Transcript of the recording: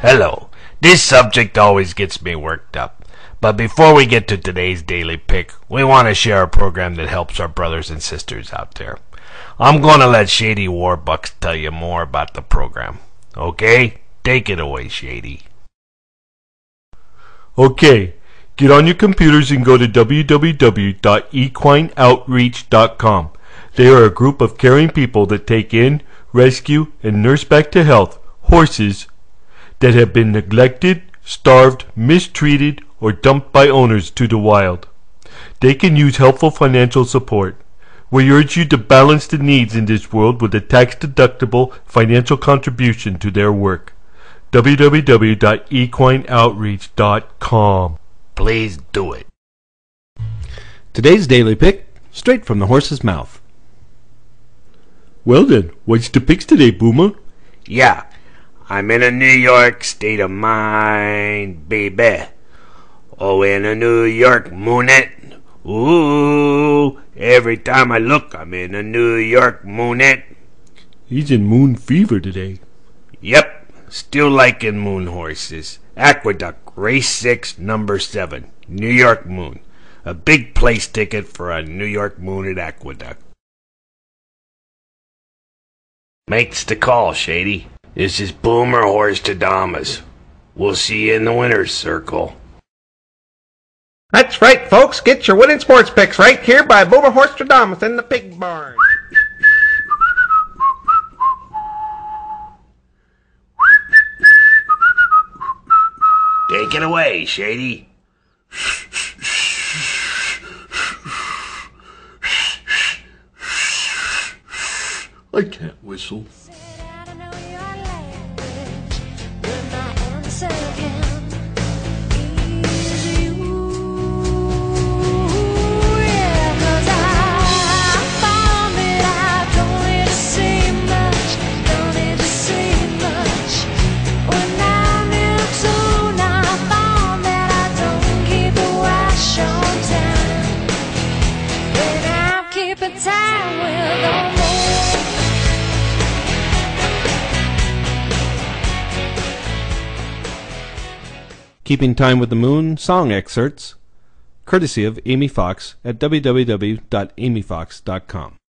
Hello. This subject always gets me worked up. But before we get to today's daily pick, we want to share a program that helps our brothers and sisters out there. I'm going to let Shady Warbucks tell you more about the program. Okay? Take it away, Shady. Okay, get on your computers and go to www.equineoutreach.com. They are a group of caring people that take in, rescue, and nurse back to health horses that have been neglected, starved, mistreated, or dumped by owners to the wild. They can use helpful financial support. We urge you to balance the needs in this world with a tax-deductible financial contribution to their work. www.equineoutreach.com Please do it. Today's daily pick, straight from the horse's mouth. Well then, what's the picks today, Boomer? Yeah, I'm in a New York state of mind, baby. Oh, in a New York moonet. Ooh, every time I look, I'm in a New York moonet. He's in moon fever today. Yep, still liking moon horses. Aqueduct, race six, number seven, New York Moon. A big place ticket for a New York Moon at Aqueduct. Makes the call, Shady. This is Boomer Horstradamus. We'll see you in the winner's circle. That's right, folks. Get your winning sports picks right here by Boomer Horstradamus in the pig barn. Take it away, Shady. I can't whistle. My Keeping Time with the Moon song excerpts, courtesy of Amy Fox at www.amyfox.com.